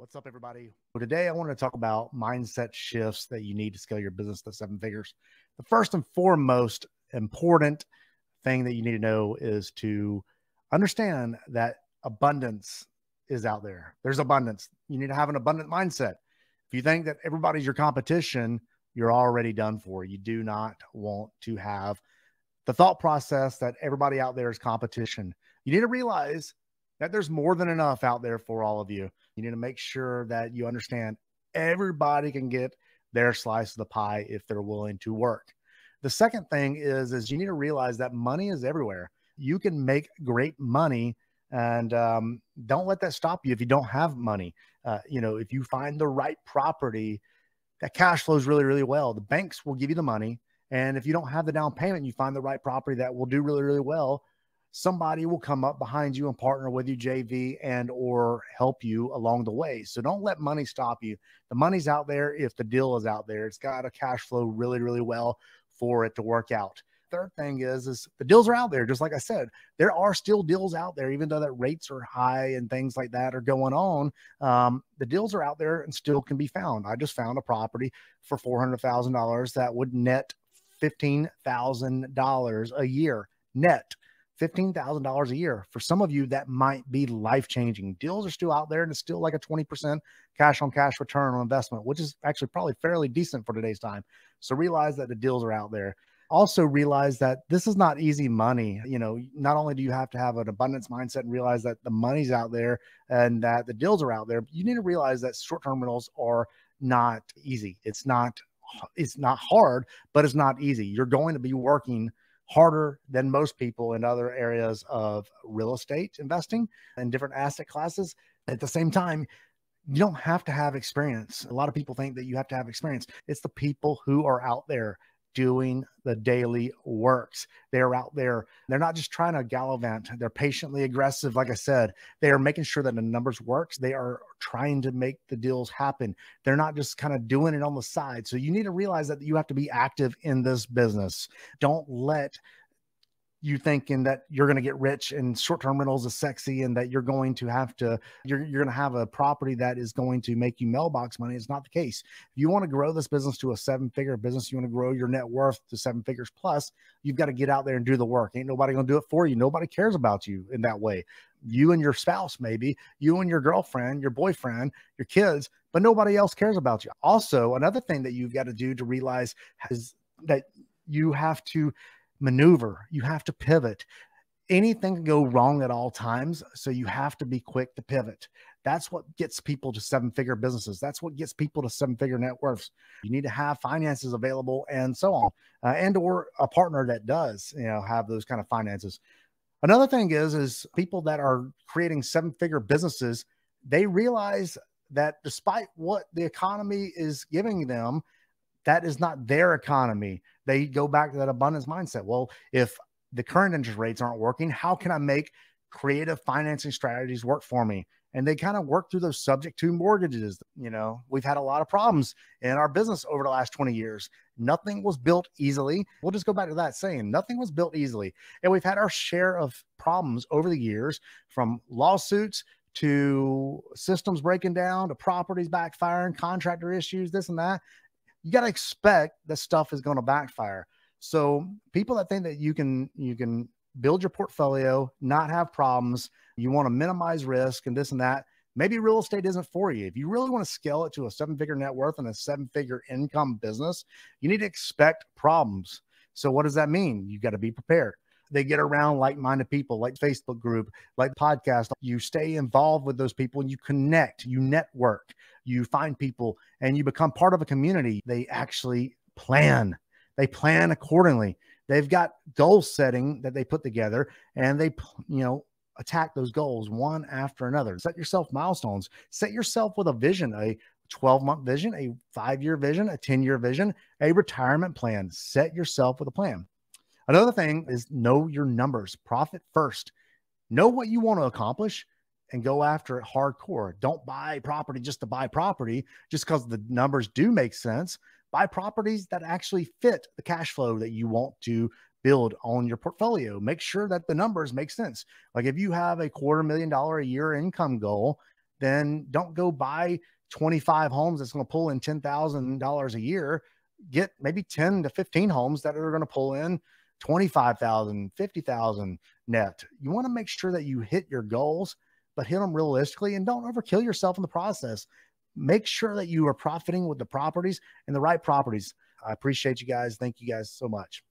What's up, everybody? Well, today I want to talk about mindset shifts that you need to scale your business to seven figures. The first and foremost important thing that you need to know is to understand that abundance is out there. There's abundance. You need to have an abundant mindset. If you think that everybody's your competition, you're already done for. You do not want to have the thought process that everybody out there is competition. You need to realize that there's more than enough out there for all of you. You need to make sure that you understand everybody can get their slice of the pie if they're willing to work. The second thing is is you need to realize that money is everywhere. You can make great money and um, don't let that stop you if you don't have money. Uh, you know, if you find the right property that cash flows really, really well, the banks will give you the money. And if you don't have the down payment, you find the right property that will do really, really well somebody will come up behind you and partner with you jv and or help you along the way. So don't let money stop you. The money's out there if the deal is out there. It's got a cash flow really really well for it to work out. Third thing is is the deals are out there. Just like i said there are still deals out there. Even though that rates are high and things like that are going on um, the deals are out there and still can be found. I just found a property for $400000 that would net $15000 a year net $15,000 a year. For some of you, that might be life changing. Deals are still out there and it's still like a 20% cash on cash return on investment, which is actually probably fairly decent for today's time. So realize that the deals are out there. Also realize that this is not easy money. You know, not only do you have to have an abundance mindset and realize that the money's out there and that the deals are out there, you need to realize that short-term rentals are not easy. It's not it's not hard, but it's not easy. You're going to be working harder than most people in other areas of real estate investing and different asset classes. At the same time, you don't have to have experience. A lot of people think that you have to have experience. It's the people who are out there doing the daily works. They're out there. They're not just trying to gallivant. They're patiently aggressive. Like I said, they are making sure that the numbers works. They are trying to make the deals happen. They're not just kind of doing it on the side. So you need to realize that you have to be active in this business. Don't let you thinking that you're going to get rich and short-term rentals is sexy and that you're going to have to you're, you're going to have a property that is going to make you mailbox money it's not the case. If you want to grow this business to a seven figure business you want to grow your net worth to seven figures plus you've got to get out there and do the work. Ain't nobody going to do it for you. Nobody cares about you in that way. You and your spouse maybe you and your girlfriend your boyfriend your kids but nobody else cares about you. Also another thing that you've got to do to realize is that you have to maneuver, you have to pivot. Anything can go wrong at all times. So you have to be quick to pivot. That's what gets people to seven figure businesses. That's what gets people to seven figure net worths. You need to have finances available and so on, uh, and or a partner that does, you know, have those kind of finances. Another thing is, is people that are creating seven figure businesses, they realize that despite what the economy is giving them, that is not their economy. They go back to that abundance mindset. Well, if the current interest rates aren't working, how can I make creative financing strategies work for me? And they kind of work through those subject to mortgages. You know, we've had a lot of problems in our business over the last 20 years. Nothing was built easily. We'll just go back to that saying nothing was built easily. And we've had our share of problems over the years from lawsuits to systems breaking down to properties backfiring, contractor issues, this and that you got to expect that stuff is going to backfire. So people that think that you can you can build your portfolio, not have problems, you want to minimize risk and this and that, maybe real estate isn't for you. If you really want to scale it to a seven-figure net worth and a seven-figure income business, you need to expect problems. So what does that mean? You got to be prepared they get around like-minded people like facebook group like podcast. You stay involved with those people and you connect you network you find people and you become part of a community. They actually plan. They plan accordingly. They've got goal setting that they put together and they you know attack those goals one after another. Set yourself milestones. Set yourself with a vision a 12 month vision a five year vision a 10 year vision a retirement plan. Set yourself with a plan Another thing is know your numbers, profit first. Know what you want to accomplish and go after it hardcore. Don't buy property just to buy property, just because the numbers do make sense. Buy properties that actually fit the cash flow that you want to build on your portfolio. Make sure that the numbers make sense. Like if you have a quarter million dollar a year income goal, then don't go buy 25 homes that's going to pull in $10,000 a year. Get maybe 10 to 15 homes that are going to pull in 25,000, 50,000 net. You want to make sure that you hit your goals, but hit them realistically and don't overkill yourself in the process. Make sure that you are profiting with the properties and the right properties. I appreciate you guys. Thank you guys so much.